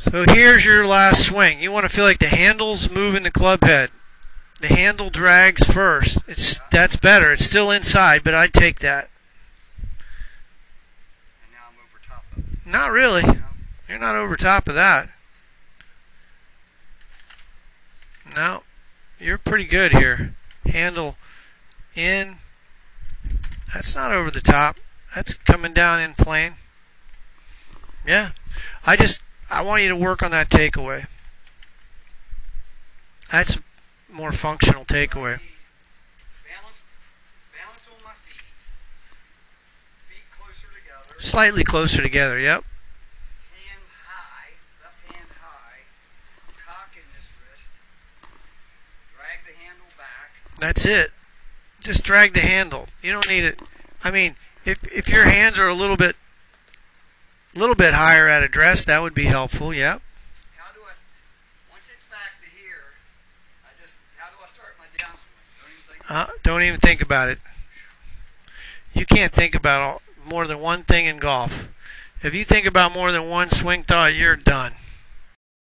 So here's your last swing. You want to feel like the handle's moving the club head. The handle drags first. It's that's better. It's still inside, but I'd take that. And now I'm over top of it. Not really. You're not over top of that. No, you're pretty good here. Handle in. That's not over the top. That's coming down in plane. Yeah. I just, I want you to work on that takeaway. That's a more functional takeaway. Balance, balance on my feet. Feet closer together. Slightly closer together, yep. Hand high, left hand high. Cock this wrist. Drag the handle back. That's it. Just drag the handle. You don't need it. I mean, if if your hands are a little bit little bit higher at address, that would be helpful. Yep. How do I, once it's back to here, I just, how do I start my downswing? Don't even think. Uh, don't even think about it. You can't think about all, more than one thing in golf. If you think about more than one swing thought, you're done.